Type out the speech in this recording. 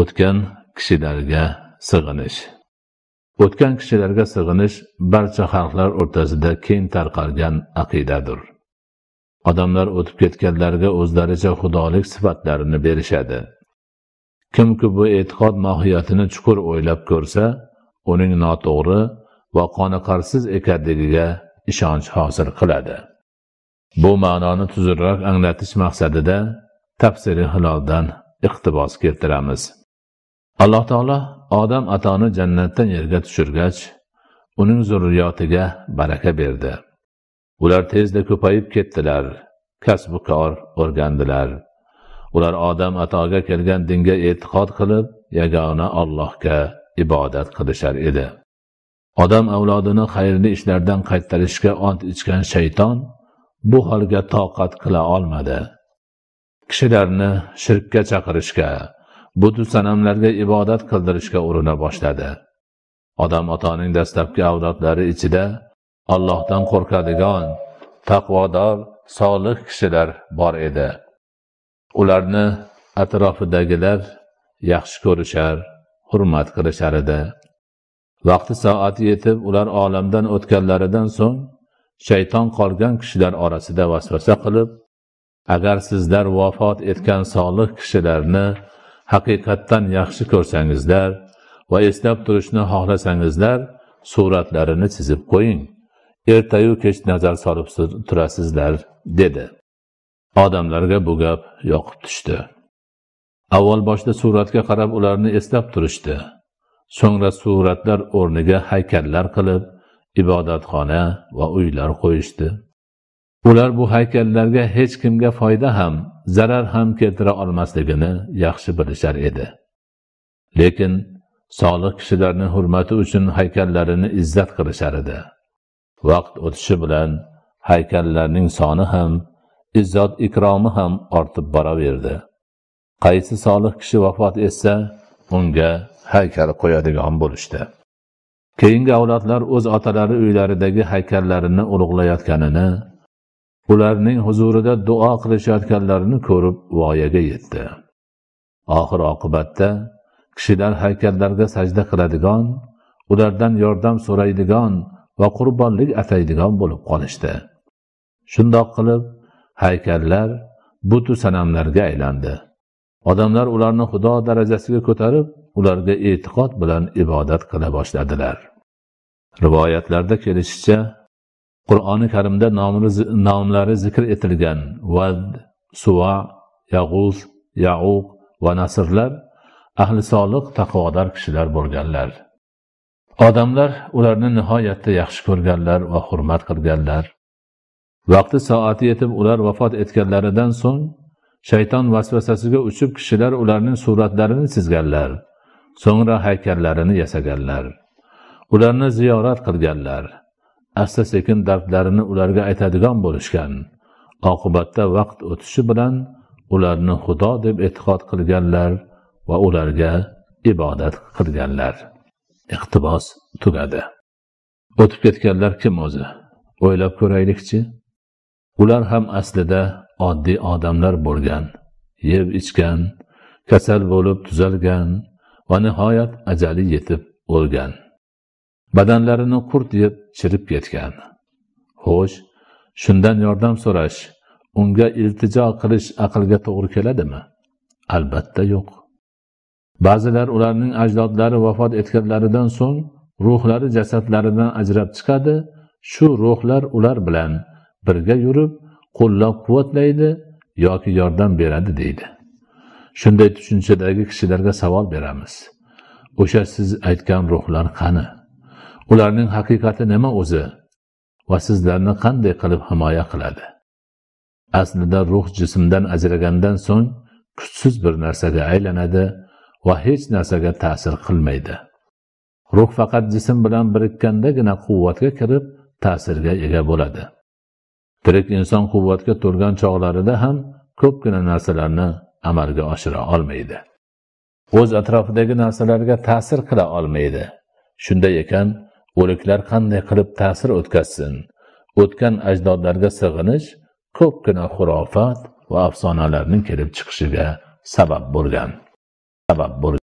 o'tgan kishilarga sig'inish. O'tgan kishilarga sig'inish barcha xalqlar o'rtasida keng tarqalgan aqidadir. Odamlar o'tib ketganlarga o'zlaricha xudolik sifatlarini berishadi. Kimki bu e'tiqod mohiyatini chuqur o'ylab ko'rsa uning noto'g'ri va qoniqarsiz ekanligiga ishonch hosil qiladi. Bu ma'noni tuzukroq anglatish maqsadida tafsiri hiloldan iqtibos keltiramiz. Alloh taolo odam atoni jannatdan yerga tushirgach uning zurriyotiga baraka berdi. Ular tezda ko'payib ketdilar kasbu kor o'rgandilar. Ular odam atoga kelgan dinga e'tiqod qilib yagona ollohga ibodat qilishar edi. Odam avlodini xayrli ishlardan qaytarishga ont ichgan shayton bu holga toqat qila olmadi. Kishilarni shirkka chaqirishga butu sanamlarga ibodat qildirishga urina boshladi. Odam otaning dastlabki avlodlari ichida allohdan qo'rqadigan taqvodor solih kishilar bor edi. Ularni atrofidagilar yaxshi ko'rishar hurmat qilishar edi. Vaqti soati yetib ular olamdan o'tganlaridan so'ng shayton qolgan kishilar orasida vasvasa qilib agar sizlar vafot etgan solih kishilarni haqiqatdan yaxshi ko'rsangizlar va eslab turishni xohlasangizlar suratlarini chizib qo'ying. Ertayu kech nazar solib turasizlar dedi. Odamlarga bu gap yoqib tushdi. Avval boshda suratga qarab ularni eslab turishdi. So'ngra suratlar o'rniga haykallar qilib ibodatxona va uylar qo'yishdi. Ular bu haykallarga hech kimga foyda ham zarar ham keltira olmasligini yaxshi bilishar edi. Lekin solih kishilarni hurmati uchun haykallarini izzat qilishar edi. Vaqt o'tishi bilan haykallarning soni ham izzat ikromi ham ortib boraverdi. Qaysi solih kishi vafot etsa unga haykal qo'yadigan bo'lishdi. Keyingi avlodlar o'z otalari uylaridagi haykallarini ulug'layotganini ularning huzurida duo qilishayotganlarini ko'rib voyaga yetdi. Oxir oqibatda kishilar haykallarga sajda qiladigan ulardan yordam so'raydigan va qurbonlik ataydigan bo'lib qolishdi. Shundoq qilib haykallar butu sanamlarga aylandi. Odamlar ularni xudo darajasiga ko'tarib ularga e'tiqod bilan ibodat qila boshladilar. Rivoyatlarda kelishicha qur'oni karimda nomlari zikr etilgan vad suva yag'uz yauq va nasrlar ahli solih taqvodor kishilar bo'lganlar. Odamlar ularni nihoyatda yaxshi ko'rganlar va hurmat qilganlar. Vaqti soati yetib ular vafot etganlaridan so'ng shayton vasvasasiga uchib kishilar ularning suratlarini chizganlar so'ngra haykallarini yasaganlar. Ularni ziyorat qilganlar. Asta sekin dardlarini ularga aytadigan bo'lishgan. Oqibatda vaqt o'tishi bilan ularni xudo deb e'tiqod qilganlar va ularga ibodat qilganlar. Iqtibos tugadi. O'tib ketganlar kim o'zi? O'ylab ko'raylikchi. Ular ham aslida oddiy odamlar bo'lgan yeb ichgan kasal bo'lib tuzalgan va nihoyat ajali yetib o'lgan. Badanlarini qurt yeb chirib ketgan. Xo'sh shundan yordam so'rash unga iltijo qilish aqlga to'g'ri keladimi? Albatta yo'q. Ba'zilar ularning ajdodlari vafot etganlaridan so'ng ruhlari jasadlaridan ajrab chiqadi. Shu ruhlar ular bilan birga yurib qo'llab quvvatlaydi yoki yordam beradi deydi. Shunday tushunchadagi kishilarga savol beramiz. O'sha siz aytgan ruhlar qani? Ularning haqiqati nima o'zi? Va sizlarni qanday qilib himoya qiladi? Aslida ruh jismdan ajragandan so'ng kuchsiz bir narsaga aylanadi va hech narsaga ta'sir qilmaydi. Ruh faqat jism bilan birikgandagina quvvatga kirib ta'sirga ega bo'ladi. Tirik inson quvvatga to'lgan chog'larida ham ko'pgina narsalarni amalga oshira olmaydi. O'z atrofidagi narsalarga ta'sir qila olmaydi. Shunday ekan o'liklar qanday qilib ta'sir o'tkazsin? O'tgan ajdodlarga sig'inish ko'pgina xurofat va afsonalarning kelib chiqishiga sabab bo'lgan. Sabab bo'lgan.